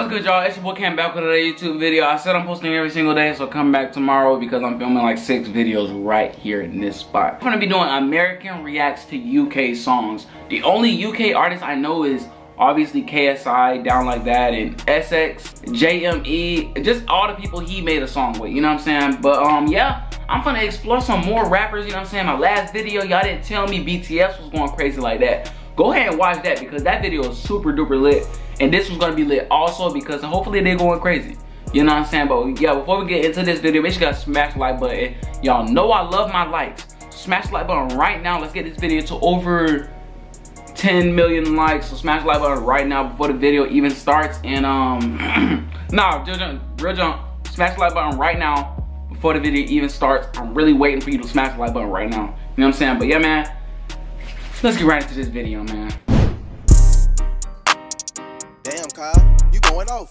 What's good, y'all? It's your boy Cam back with another YouTube video. I said I'm posting every single day, so come back tomorrow because I'm filming like six videos right here in this spot. I'm gonna be doing American reacts to UK songs. The only UK artist I know is obviously KSI, Down Like That, and S-X, JME, just all the people he made a song with, you know what I'm saying? But um, yeah, I'm gonna explore some more rappers, you know what I'm saying? My last video, y'all didn't tell me BTS was going crazy like that. Go ahead and watch that because that video is super duper lit. And this was gonna be lit also because hopefully they're going crazy. You know what I'm saying? But yeah, before we get into this video, make sure you guys smash the like button. Y'all know I love my likes. Smash the like button right now. Let's get this video to over 10 million likes. So smash the like button right now before the video even starts. And um, nah, real jump, real jump. Smash the like button right now before the video even starts. I'm really waiting for you to smash the like button right now. You know what I'm saying? But yeah, man, let's get right into this video, man. Damn, Kyle. You going off.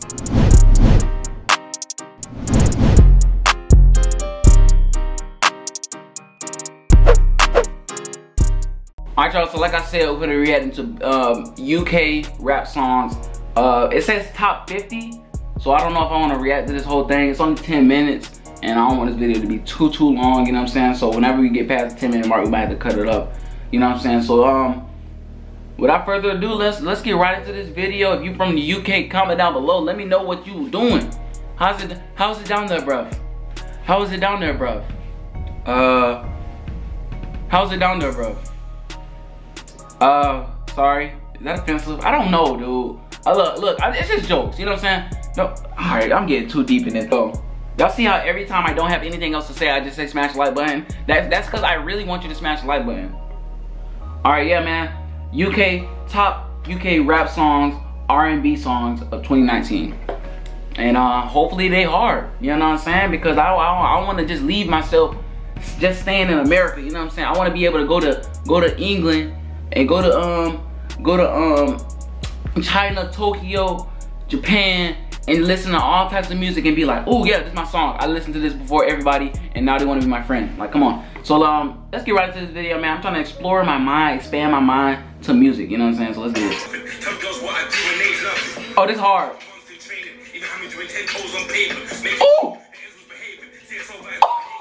Alright y'all, so like I said, we're gonna react into um, UK rap songs. Uh, it says top 50, so I don't know if I wanna react to this whole thing. It's only 10 minutes, and I don't want this video to be too, too long, you know what I'm saying? So whenever we get past the 10 minute mark, we might have to cut it up, you know what I'm saying? So um, without further ado, let's let's get right into this video. If you from the UK, comment down below. Let me know what you doing. How's it how's it down there, bruv? How is it down there, bruv? Uh how's it down there, bruv? Uh sorry. Is that offensive? I don't know, dude. Uh, look, look, I, it's just jokes, you know what I'm saying? No, alright, I'm getting too deep in it though. Y'all see how every time I don't have anything else to say, I just say smash the like button? That's that's because I really want you to smash the like button. Alright, yeah, man. UK top UK rap songs, R&B songs of 2019. And uh, hopefully they hard, you know what I'm saying? Because I, I, I want to just leave myself just staying in America, you know what I'm saying? I want to be able to go to go to England and go to um go to um China, Tokyo, Japan, and listen to all types of music and be like, oh yeah, this is my song. I listened to this before everybody and now they want to be my friend. Like, come on. So um, let's get right into this video, man. I'm trying to explore my mind, expand my mind to music, you know what I'm saying? So let's do this. Oh, this hard. Oh!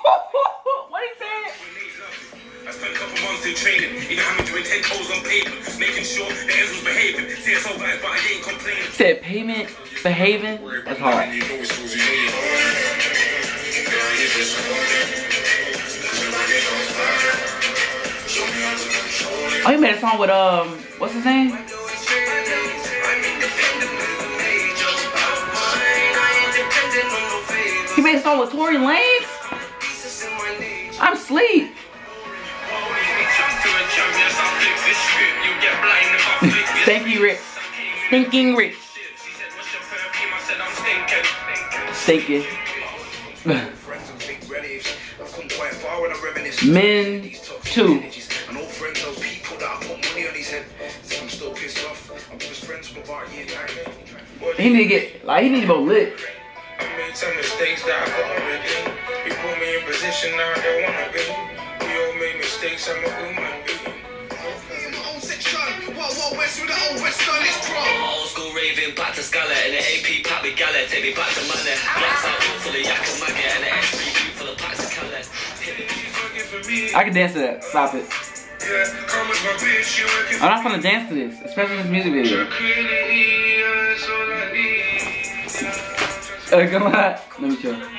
what he said? I spent a couple months in training, even having to ten toes on paper, making sure the ends was behaving. CSO vibes, but I ain't complaining. Said payment behaving? That's hard. Oh, he made a song with, um, what's his name? He made a song with Tory Lanez? I'm asleep. Stinky rich. Stinking rich. Stinking. Men too. He need to get like he need to go lit. I made some mistakes that I already. You put me in position now I don't wanna be. We all make mistakes, I'm a back to Scala and the AP pack with gala, take me back to money. Blacks out full of yak and maggot and the XP full of packs of colour. I can dance to that. Stop it. I'm not gonna dance to this, especially this music video. Uh, come on. Let me show.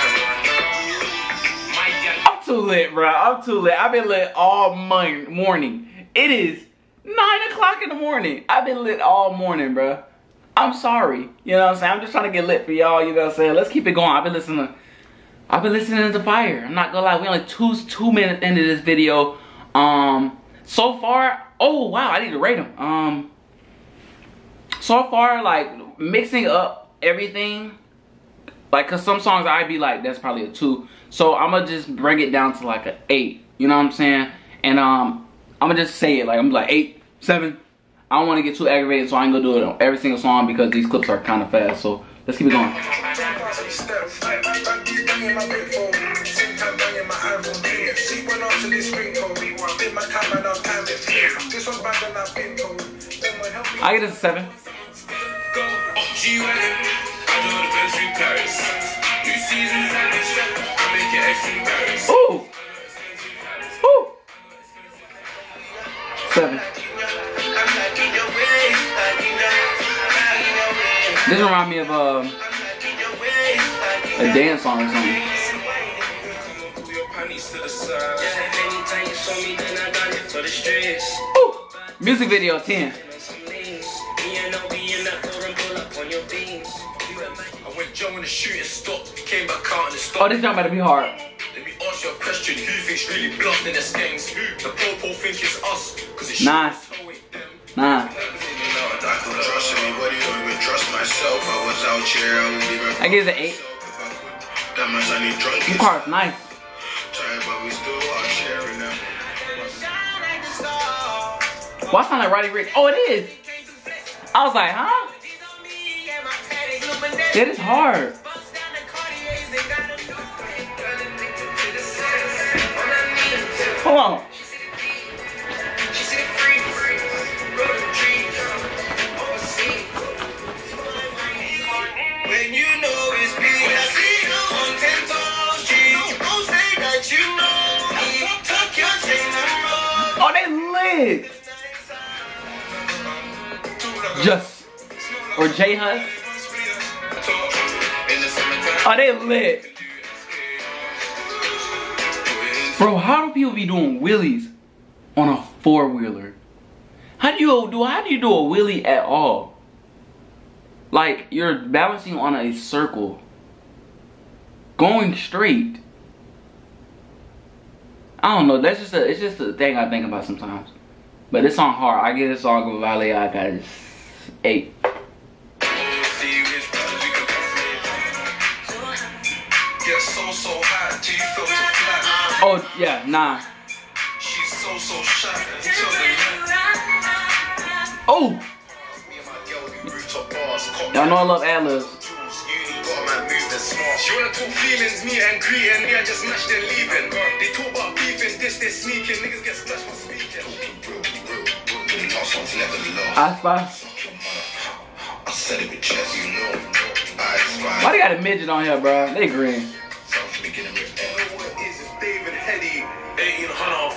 Lit, bro. I'm too lit. I've been lit all morning. It is 9 o'clock in the morning. I've been lit all morning, bro. I'm sorry. You know what I'm saying? I'm just trying to get lit for y'all. You know what I'm saying? Let's keep it going. I've been listening to I've been listening to Fire. I'm not gonna lie, we only two two minutes into this video. Um, so far, oh wow, I need to rate them. Um, so far, like mixing up everything, like cause some songs I'd be like, that's probably a two. So I'm gonna just bring it down to like an eight. You know what I'm saying? And um, I'm gonna just say it like I'm like eight, seven. I don't want to get too aggravated, so I ain't gonna do it on every single song because these clips are kind of fast. So let's keep it going. I get a seven. Ooh. Ooh. Seven. This remind me of um, a dance song or something. Ooh. Music video 10. I went Joe in the shooting stopped, came back out and it Oh, stopped. this jump about to be hard. Let me ask you a question, who thinks really bluffed in the skanks? The popo think it's us, cause it's Nah. so. Nah. I could trust anybody, don't trust myself. I was out here, I would even I give it an eight. That much I need drunk. This car's nice. Tired, but we still out sharing them. Why sound like Roddy Ricch? Oh, it is. I was like, huh? It is hard. Hold on. When you know it's me, I see you on ten toes, G. Don't say that you know me. Tuck your chain and roll. Oh, they lit. Just. Or J Hus. Oh, they lit. Bro, how do people be doing wheelies on a four wheeler? How do you do? How do you do a wheelie at all? Like you're balancing on a circle, going straight. I don't know. That's just a. It's just a thing I think about sometimes. But this song hard. I get this song Valley. I got eight. Yeah, nah. She's so so shy until the. Oh, Me and my girl, we rooftop bars. Cop y'all know I love ad libs. tools. Uni got a man moving smart. She wanna talk feelings, me and greeting, me I just matched and leaving. They talk about beefing, this they sneaking, niggas get splashed for speaking. I spy. I said it with chest, you know. I spy. Why they got a midget on here, bro? They green.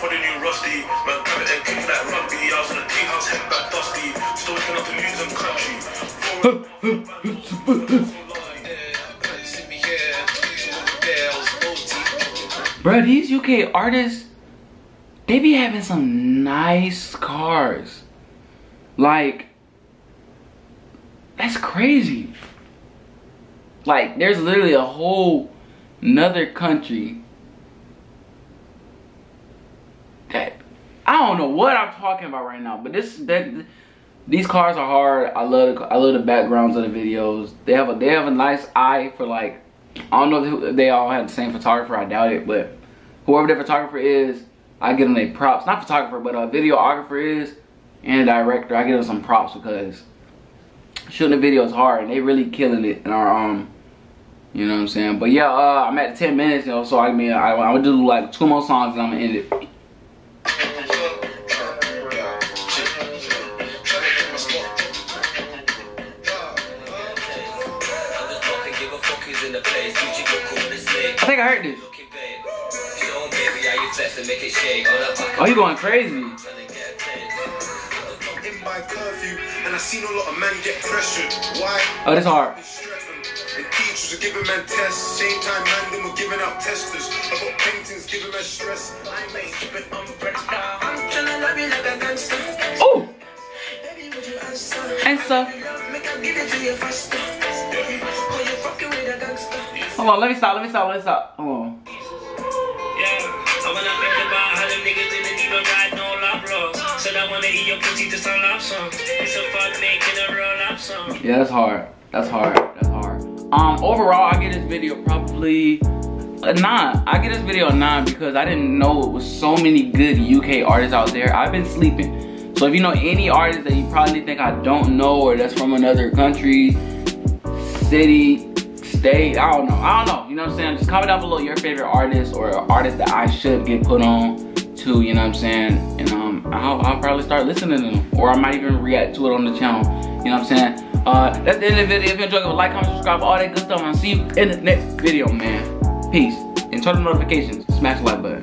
For the Rusty. And that rugby. I was in house, head back dusty. Still waking up to country. Bro, these UK artists, they be having some nice cars. Like, that's crazy. Like, there's literally a whole another country that I don't know what I'm talking about right now, but this that these cars are hard. I love the, I love the backgrounds of the videos. They have a they have a nice eye for like I don't know if they all have the same photographer. I doubt it, but whoever the photographer is, I give them a props. Not photographer, but a videographer is and director. I give them some props because shooting a video is hard and they really killing it in our um. You know what I'm saying? But yeah, uh, I'm at 10 minutes, you know, so I mean, I, I'm gonna do like two more songs and I'm gonna end it. I think I heard this. Oh, you going crazy? In my curfew, and I seen a lot of men get pressured. Why? Oh, this hard. And teachers were giving men tests, same time man them were giving out testers. I got paintings giving men stress. I ain't keeping umbrellas down. I'm tryna love you like a gangster. Oh, Baby, would you answer? Hold on, let me stop, let me stop, let me stop. Hold on. Yeah, that's hard. That's hard. That's hard. Um, overall, I get this video probably a nine. I get this video a nine because I didn't know it was so many good UK artists out there. I've been sleeping. So if you know any artist that you probably think I don't know or that's from another country, city, state, I don't know. I don't know. You know what I'm saying? Just comment down below your favorite artist or artist that I should get put on to, you know what I'm saying? And um, I'll, I'll probably start listening to them or I might even react to it on the channel. You know what I'm saying? Uh, that's the end of the video. If you enjoyed it, like, comment, subscribe, all that good stuff. And I'll see you in the next video, man. Peace. And turn on notifications. Smash the like button.